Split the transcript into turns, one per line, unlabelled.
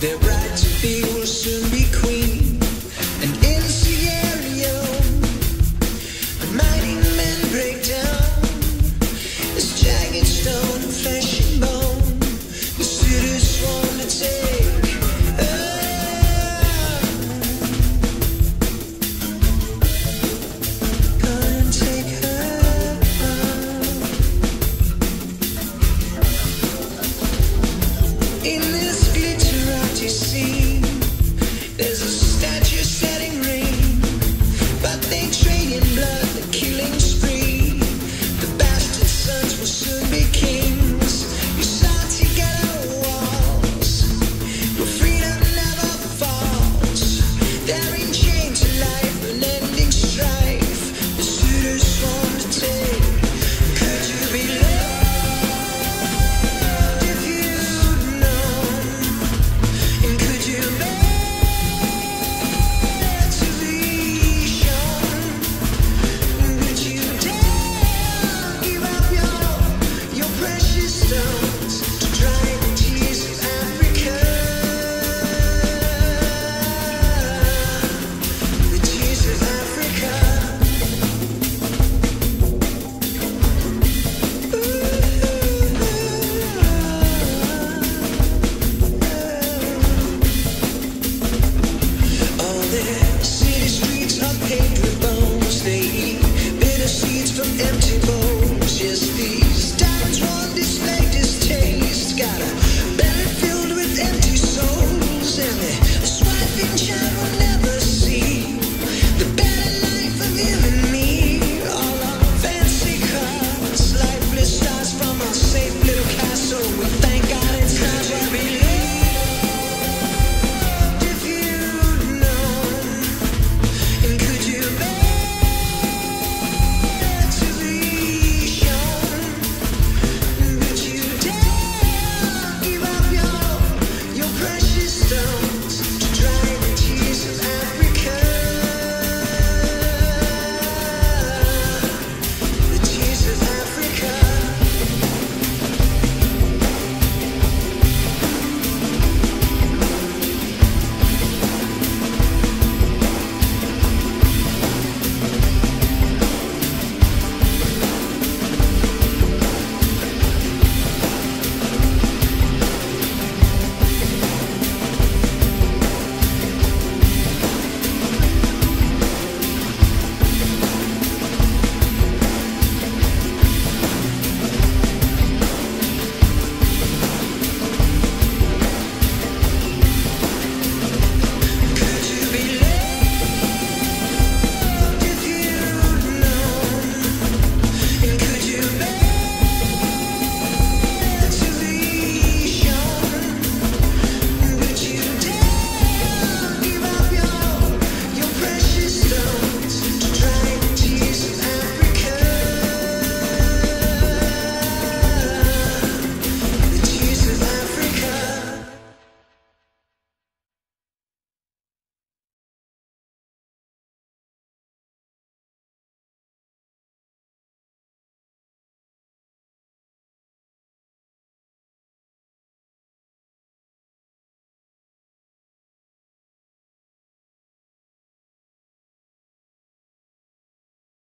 They're right to be